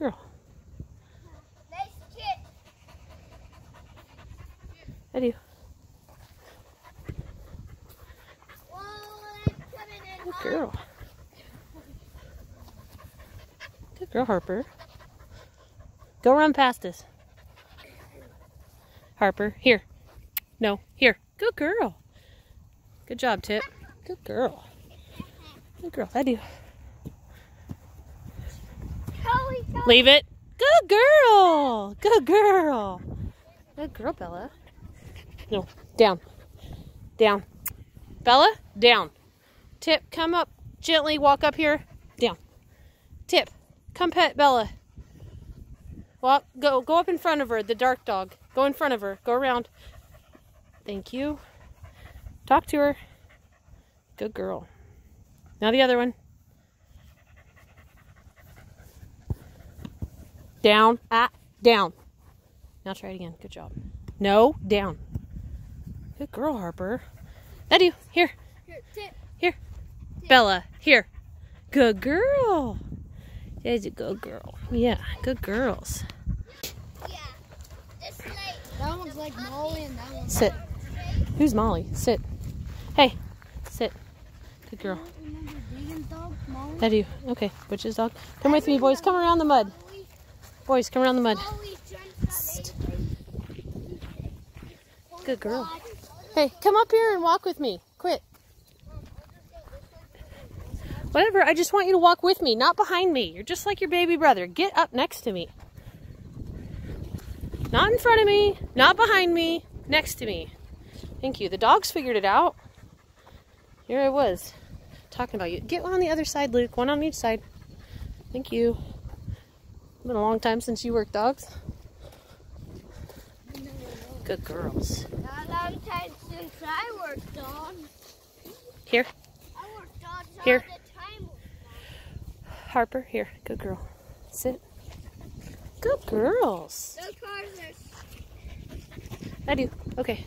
girl. Nice kid. I do. Whoa, it's coming in Good girl. Good girl, Harper. Go run past us. Harper, here. No, here. Good girl. Good job, Tip. Good girl. Good girl. I do. Leave it. Good girl. Good girl. Good girl, Bella. No, down. Down. Bella, down. Tip, come up. Gently walk up here. Down. Tip, come pet Bella. Walk, go, go up in front of her, the dark dog. Go in front of her. Go around. Thank you. Talk to her. Good girl. Now the other one. Down. Ah, down. Now try it again. Good job. No, down. Good girl, Harper. That you. Here. Here, tip. Here. Bella. Here. Good girl. There's a good girl. Yeah, good girls. Yeah. This. That one's like Molly and that one's Sit. Who's Molly? Sit. Hey. Sit. Good girl. Remember Deegan's dog, Molly? That you. Okay. Butch's dog. Come with me, boys. Come around the mud. Boys, come around the mud. Molly's trying to Good girl. Hey, come up here and walk with me. Quit. Whatever, I just want you to walk with me, not behind me. You're just like your baby brother. Get up next to me. Not in front of me, not behind me, next to me. Thank you. The dogs figured it out. Here I was talking about you. Get one on the other side, Luke. One on each side. Thank you. Been a long time since you worked dogs. Good girls. Not a long time since I worked on. Here, I worked on all Here. the time. Harper, here. Good girl. Sit. Good girls. Those cars are I do. Okay.